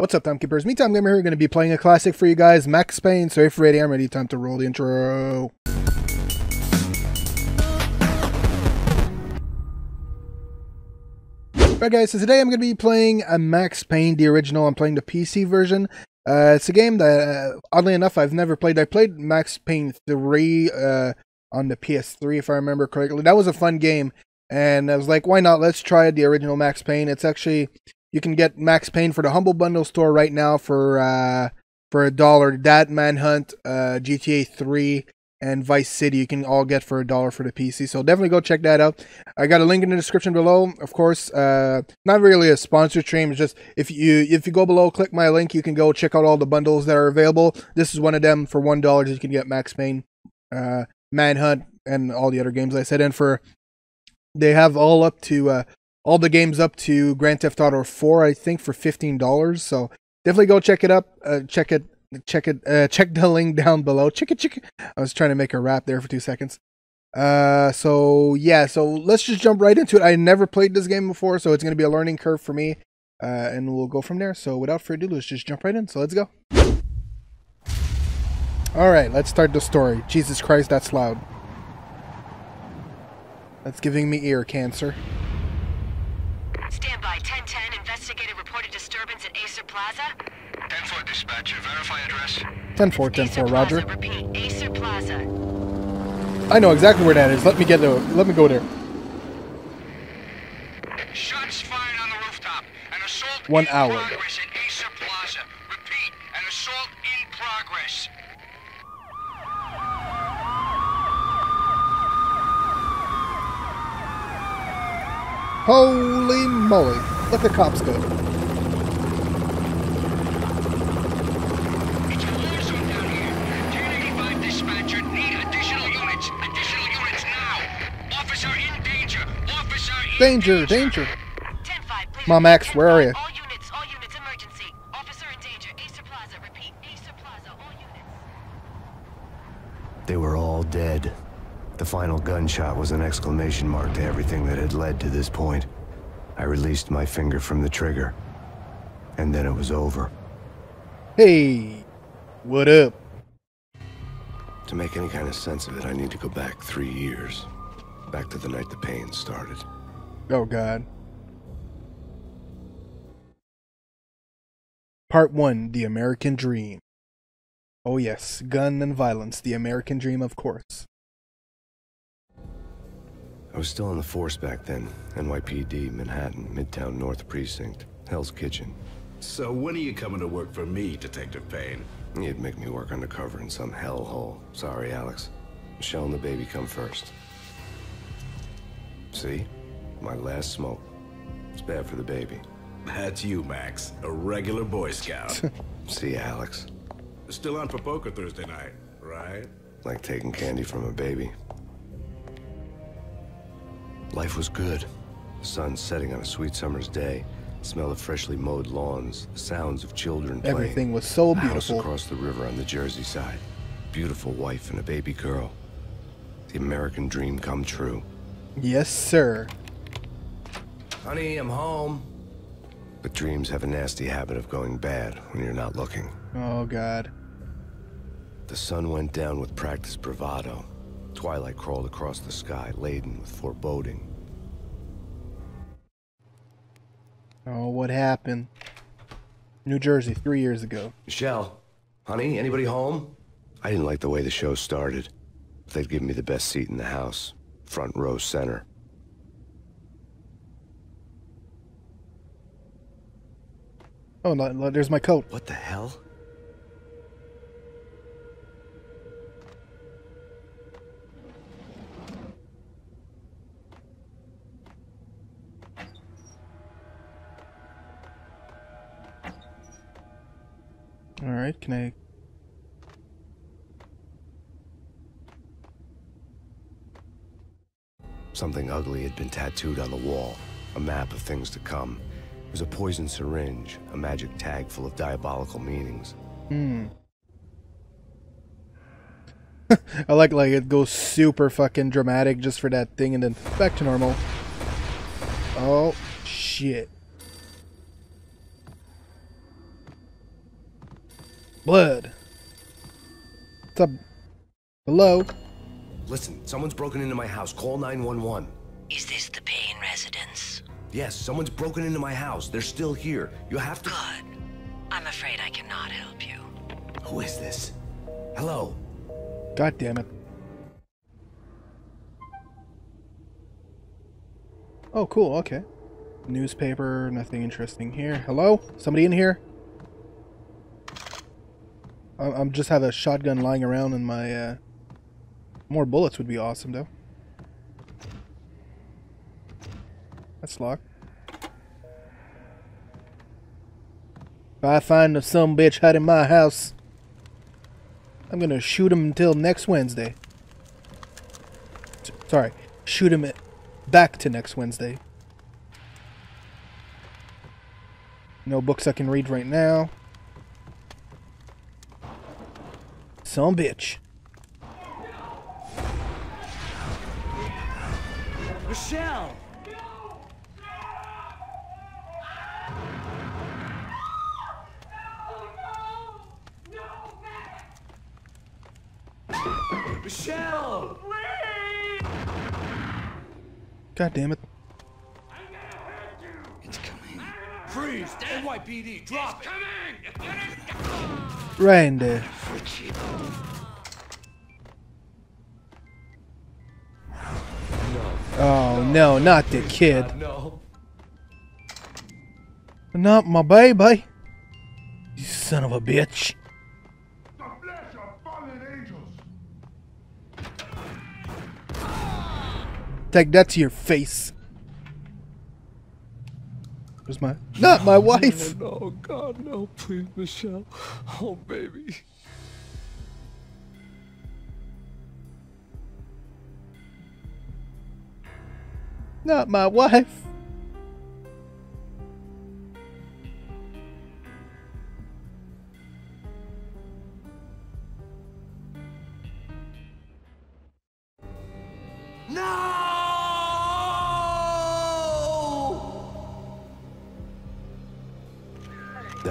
What's up, Timekeepers? Me, Time Gamer here, going to be playing a classic for you guys, Max Payne. So if you're ready, I'm ready. Time to roll the intro. Alright guys, so today I'm going to be playing a Max Payne, the original. I'm playing the PC version. Uh, it's a game that, uh, oddly enough, I've never played. I played Max Payne 3 uh, on the PS3, if I remember correctly. That was a fun game, and I was like, why not? Let's try the original Max Payne. It's actually you can get Max Payne for the Humble Bundle store right now for uh, for a dollar. That Manhunt, uh, GTA 3, and Vice City you can all get for a dollar for the PC. So definitely go check that out. I got a link in the description below. Of course, uh, not really a sponsored stream. It's just if you if you go below, click my link, you can go check out all the bundles that are available. This is one of them for one dollar. You can get Max Payne, uh, Manhunt, and all the other games I said. And for they have all up to uh, all the games up to Grand Theft Auto 4, I think, for fifteen dollars. So definitely go check it up. Uh, check it. Check it. Uh, check the link down below. Check it. Check it. I was trying to make a rap there for two seconds. Uh, so yeah. So let's just jump right into it. I never played this game before, so it's gonna be a learning curve for me. Uh, and we'll go from there. So without further ado, let's just jump right in. So let's go. All right, let's start the story. Jesus Christ, that's loud. That's giving me ear cancer. Stand by 1010. Investigated reported disturbance at Aesir Plaza. 10-4 dispatcher, verify address. 10 4, 10 Aesir 4, Plaza, Roger. Repeat. Aesir Plaza. I know exactly where that is. Let me get there. Let me go there. Shots fired on the rooftop. An assault One hour progress at Aesir Plaza. Repeat, an assault in progress. Holy moly. Let the cops go. It's a war zone down here. 1085 dispatcher, need additional units. Additional units now. Officer in danger. Danger, danger. 10-5. Mom X, where are you? All units, all units, emergency. Officer in danger. Aesir Plaza. Repeat. Aesir Plaza. All units. They were all dead. The final gunshot was an exclamation mark to everything that had led to this point. I released my finger from the trigger. And then it was over. Hey. What up? To make any kind of sense of it, I need to go back three years. Back to the night the pain started. Oh, God. Part 1 The American Dream. Oh, yes. Gun and violence. The American Dream, of course. I was still in the force back then. NYPD, Manhattan, Midtown North Precinct, Hell's Kitchen. So when are you coming to work for me, Detective Payne? You'd make me work undercover in some hellhole. Sorry, Alex. Michelle and the baby come first. See? My last smoke. It's bad for the baby. That's you, Max. A regular Boy Scout. See, Alex. Still on for poker Thursday night, right? Like taking candy from a baby. Life was good. The sun setting on a sweet summer's day. the Smell of freshly mowed lawns. The sounds of children playing. Everything was so A house beautiful. across the river on the Jersey side. Beautiful wife and a baby girl. The American dream come true. Yes, sir. Honey, I'm home. But dreams have a nasty habit of going bad when you're not looking. Oh, God. The sun went down with practiced bravado. Twilight crawled across the sky, laden with foreboding. Oh, what happened? New Jersey, three years ago. Michelle, honey, anybody home? I didn't like the way the show started. They'd given me the best seat in the house, front row center. Oh, there's my coat. What the hell? All right, can I? Something ugly had been tattooed on the wall. A map of things to come. It was a poison syringe, a magic tag full of diabolical meanings. Hmm. I like like it goes super fucking dramatic just for that thing and then back to normal. Oh shit. Blood. What's up? Hello? Listen, someone's broken into my house. Call 911. Is this the Payne residence? Yes, someone's broken into my house. They're still here. You have to. Good. I'm afraid I cannot help you. Who is this? Hello? God damn it. Oh, cool. Okay. Newspaper, nothing interesting here. Hello? Somebody in here? I- I'm just have a shotgun lying around in my, uh... More bullets would be awesome, though. That's locked. If I find some bitch hiding in my house, I'm gonna shoot him until next Wednesday. Sorry, shoot him back to next Wednesday. No books I can read right now. Some bitch. Michelle! Michelle! God damn it. It's coming. Freeze! NYPD, drop it! Randy. Oh no, not the kid. No. Not my baby. You son of a bitch. Take that to your face. Where's my not my wife? No, oh, God, no, please, Michelle. Oh, baby. Not my wife.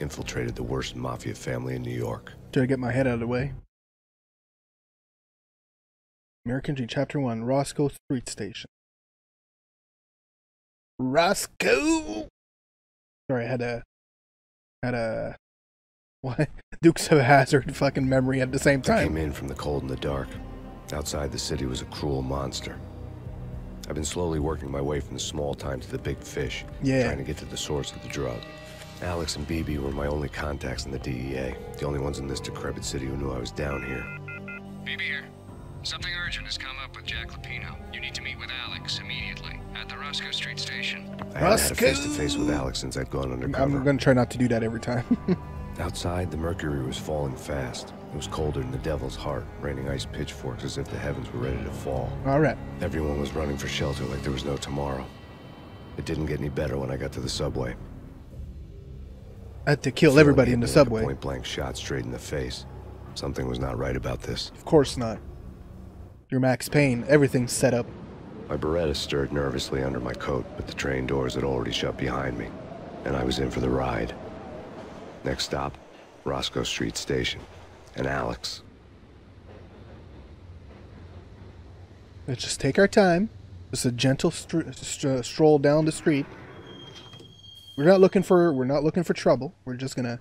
infiltrated the worst mafia family in New York. Try to get my head out of the way. American Dream Chapter 1 Roscoe Street Station. Roscoe! Sorry, I had a. Had a. What? Dukes of Hazzard fucking memory at the same time. I came in from the cold and the dark. Outside the city was a cruel monster. I've been slowly working my way from the small time to the big fish, Yeah. trying to get to the source of the drug. Alex and BB were my only contacts in the DEA, the only ones in this decrepit city who knew I was down here. BB here. Something urgent has come up with Jack Lupino. You need to meet with Alex immediately at the Roscoe Street station. I hadn't had a face-to-face with Alex since I'd gone undercover. I'm gonna try not to do that every time. Outside, the mercury was falling fast. It was colder than the devil's heart, raining ice pitchforks as if the heavens were ready to fall. Alright. Everyone was running for shelter like there was no tomorrow. It didn't get any better when I got to the subway. I had to kill everybody in the me like a subway. Point-blank shot straight in the face. Something was not right about this. Of course not. You're Max Payne. Everything's set up. My Beretta stirred nervously under my coat, but the train doors had already shut behind me, and I was in for the ride. Next stop, Roscoe Street Station, and Alex. Let's just take our time. Just a gentle str- str- stroll down the street. We're not looking for we're not looking for trouble. We're just gonna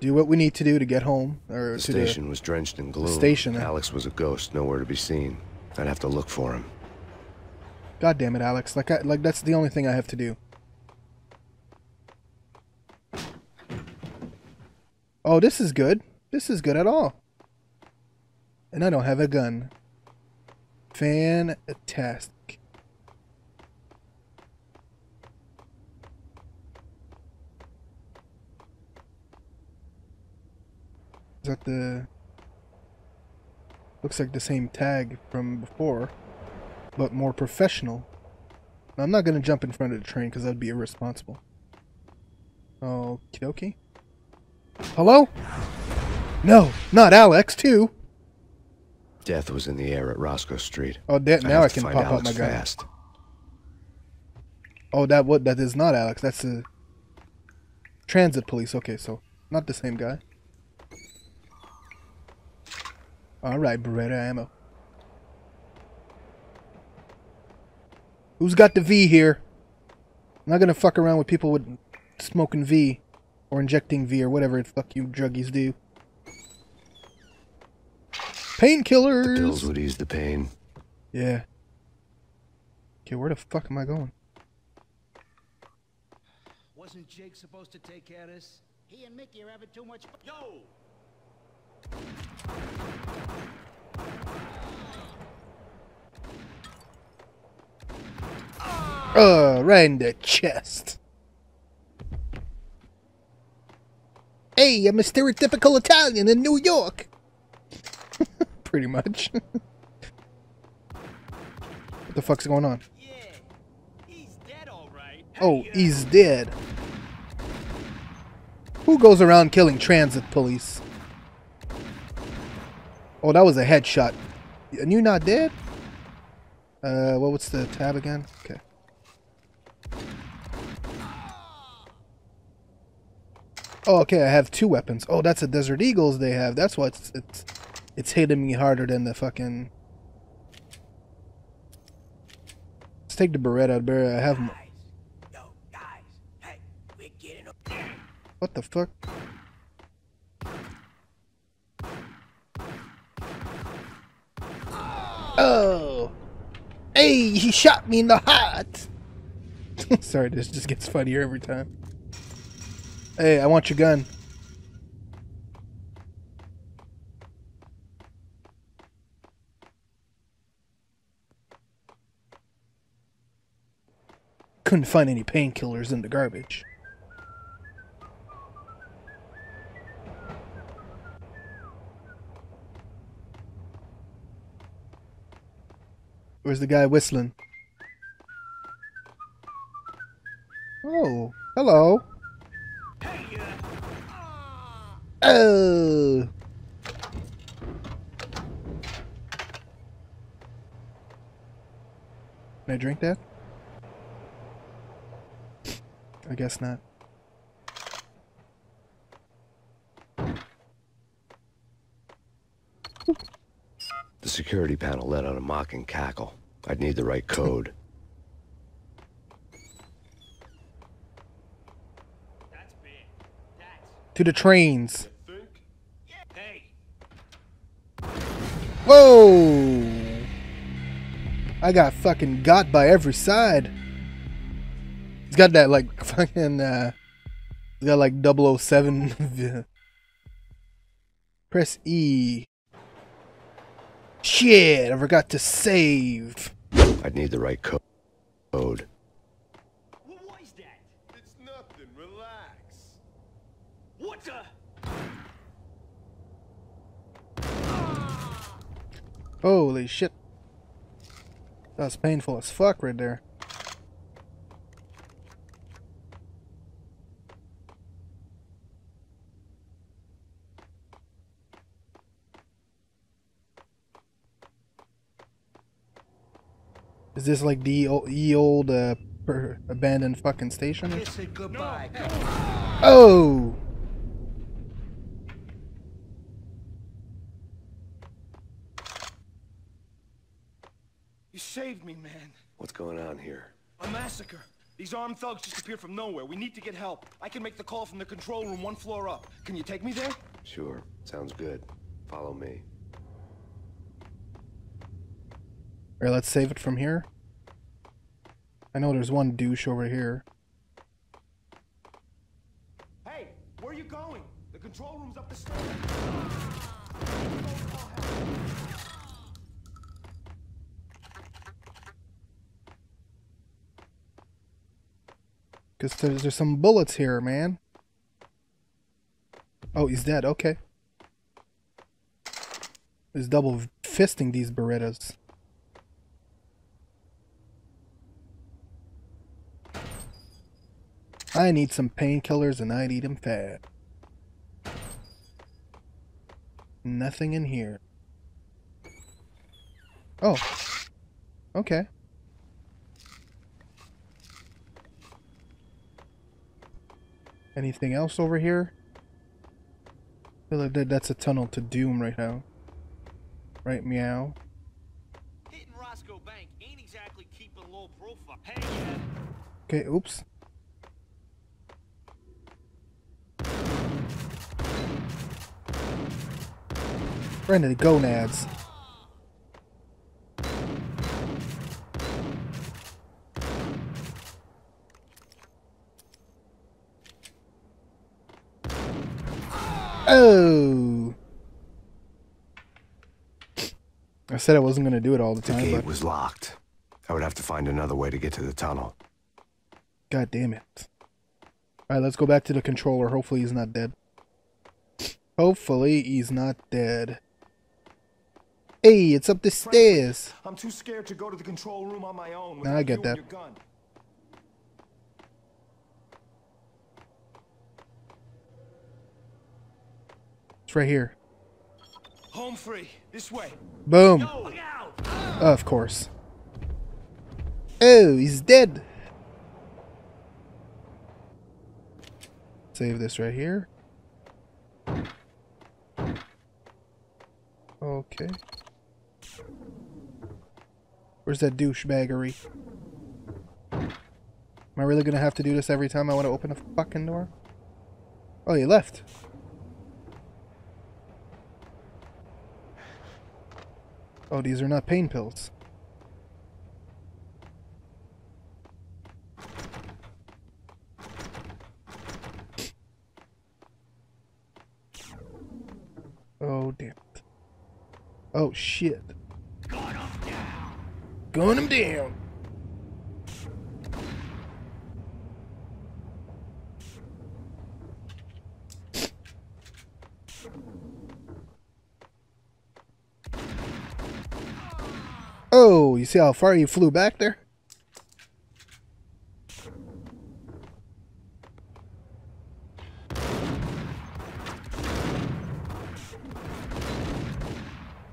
do what we need to do to get home or The station was drenched in gloom. station, Alex was a ghost, nowhere to be seen. I'd have to look for him. God damn it, Alex! Like I, like that's the only thing I have to do. Oh, this is good. This is good at all. And I don't have a gun. Fantastic. Is that the... Looks like the same tag from before, but more professional. Now, I'm not gonna jump in front of the train because that'd be irresponsible. Okie dokie. Hello? No, not Alex, too. Death was in the air at Roscoe Street. Oh, that, now I can pop out Alex my gun. fast. Oh, that what? That is not Alex. That's the transit police. Okay, so not the same guy. All right, Beretta ammo. Who's got the V here? I'm not gonna fuck around with people with smoking V or injecting V or whatever the fuck you druggies do. Painkillers. The pills would ease the pain. Yeah. Okay, where the fuck am I going? Wasn't Jake supposed to take care of this? He and Mickey are having too much. Yo! Uh, right in the chest. Hey, I'm a stereotypical Italian in New York. Pretty much. what the fuck's going on? Yeah, he's dead, all right. Oh, he's dead. Who goes around killing transit police? Oh, that was a headshot. And you not dead? Uh, what what's the tab again? Okay. Oh, okay, I have two weapons. Oh, that's a Desert Eagles they have. That's why it's it's, it's hitting me harder than the fucking... Let's take the Beretta. Beretta. I have... m- Yo, guys. Hey, we're getting. What the fuck? Oh! Hey, he shot me in the heart! Sorry, this just gets funnier every time. Hey, I want your gun. Couldn't find any painkillers in the garbage. Where's the guy whistling? Oh, hello. Oh. Can I drink that? I guess not. Security panel let out a mocking cackle. I'd need the right code. That's big. That's. To the trains. Hey, Whoa! I got fucking got by every side. He's got that like fucking uh he's got like 007 Press E. Shit, I forgot to save. I'd need the right co- code. what was that? It's nothing. Relax. What the? Ah! Holy shit. That's painful as fuck right there. Is this like the o- ye old uh, per- abandoned fucking station? or Kiss goodbye. Oh! You saved me, man. What's going on here? A massacre. These armed thugs just appeared from nowhere. We need to get help. I can make the call from the control room one floor up. Can you take me there? Sure, sounds good. Follow me. Alright, let's save it from here. I know there's one douche over here. Hey, where are you going? The control room's up the stairs. Because there's, there's some bullets here, man. Oh, he's dead. Okay. He's double fisting these Berettas. I need some painkillers and I need them fast. Nothing in here. Oh. Okay. Anything else over here? I feel like that- that's a tunnel to doom right now. Right, meow. Hitting Roscoe Bank ain't exactly keeping low profile. Hey. Okay, oops. Right into the gonads. Oh! I said I wasn't gonna do it all the time. The gate was locked. I would have to find another way to get to the tunnel. god damn it. Alright, let's go back to the controller. Hopefully he's not dead. Hopefully he's not dead. Hey, it's up the stairs. I'm too scared to go to the control room on my own. Nah, I get that. and your gun. It's right here. Home free. This way. Boom. Look! Oh, of course. Oh, he's dead. Save this right here. Okay. Where's that douchebaggery? Am I really gonna have to do this every time I want to open a fucking door? Oh, he left. Oh, these are not pain pills. Oh, damn it. Oh, shit. Gun him down. Oh, you see how far you flew back there?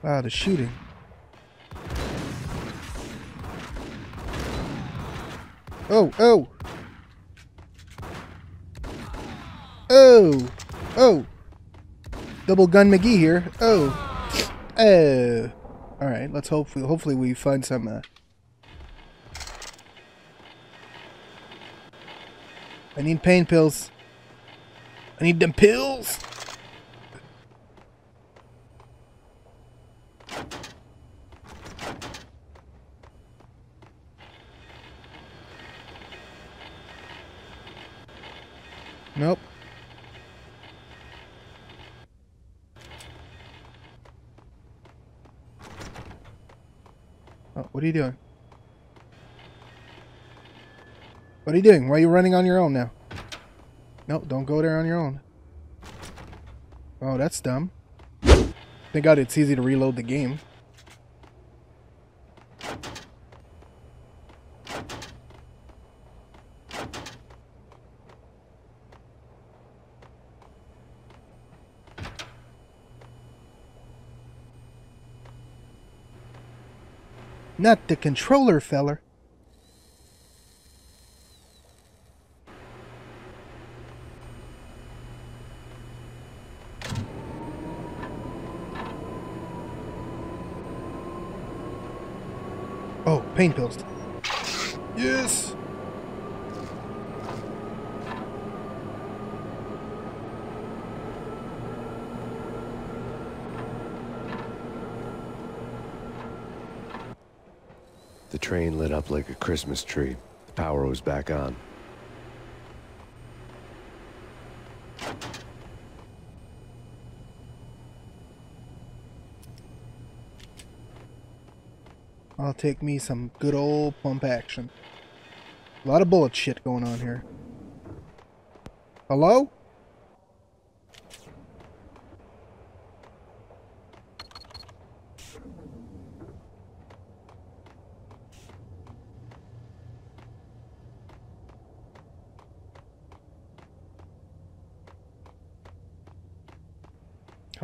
Wow, the shooting. Oh, oh. Oh. Oh. Double gun McGee here. Oh. Oh. All right, let's hope hopefully we find some uh, I need pain pills. I need them pills. Nope. Oh, what are you doing? What are you doing? Why are you running on your own now? No, don't go there on your own. Oh, that's dumb. Thank God it's easy to reload the game. Not the controller, feller. Oh, pain pills. Yes. The train lit up like a Christmas tree. The power was back on. I'll take me some good old pump action. A lot of bullet shit going on here. Hello?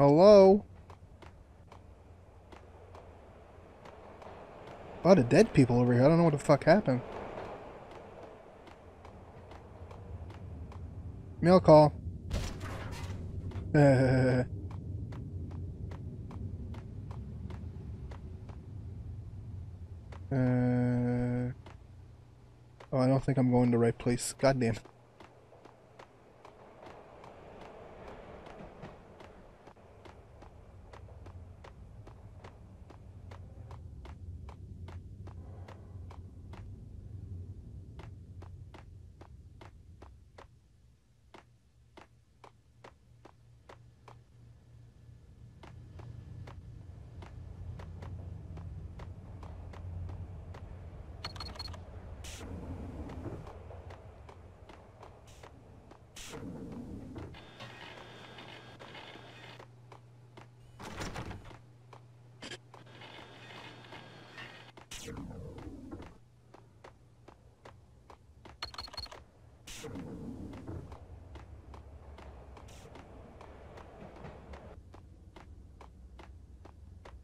Hello? A lot of dead people over here. I don't know what the fuck happened. Mail call. Uh, uh, oh, I don't think I'm going to the right place. Goddamn.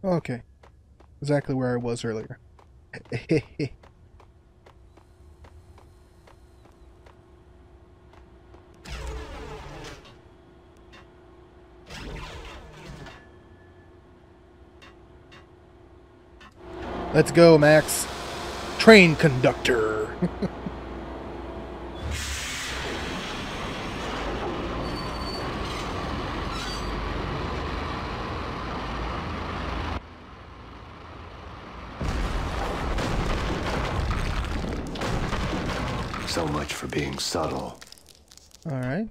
Okay. Exactly where I was earlier. Let's go, Max. Train conductor. So much for being subtle. All right.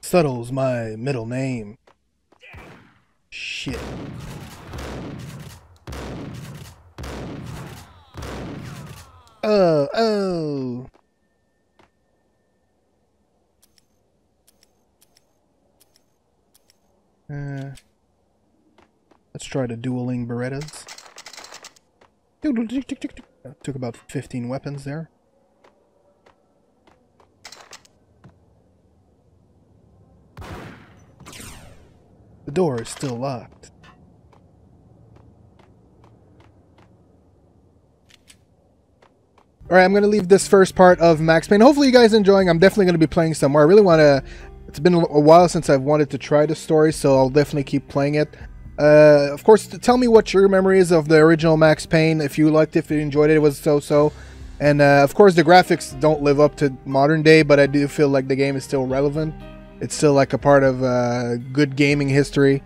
Subtle's my middle name. Shit. Uh, oh, oh. Let's try the dueling Berettas. Uh, took about 15 weapons there. The door is still locked. Alright, I'm going to leave this first part of Max Payne. Hopefully you guys enjoying. I'm definitely going to be playing some more. I really want to... It's been a while since I've wanted to try the story, so I'll definitely keep playing it. Uh, of course, tell me what your memories of the original Max Payne. If you liked it, if you enjoyed it, it was so-so. And uh, of course, the graphics don't live up to modern day, but I do feel like the game is still relevant. It's still like a part of uh, good gaming history.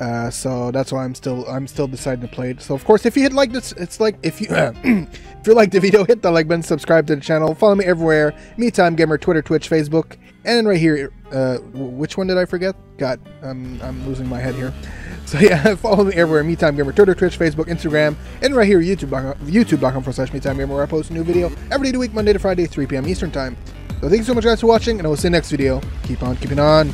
Uh, so that's why I'm still I'm still deciding to play it. So of course, if you hit like this, it's like if you if you like the video, hit the like button, subscribe to the channel, follow me everywhere. Me Time Gamer, Twitter, Twitch, Facebook, and then right here. Uh, which one did I forget? God, I'm I'm losing my head here. So yeah, follow me everywhere. Me Time Gamer, Twitter, Twitch, Facebook, Instagram, and right here YouTube YouTube.com forward slash Me Time Gamer, where I post a new video every day of the week, Monday to Friday, 3 p.m. Eastern Time. So thank you so much guys for watching, and I will see you next video. Keep on keeping on.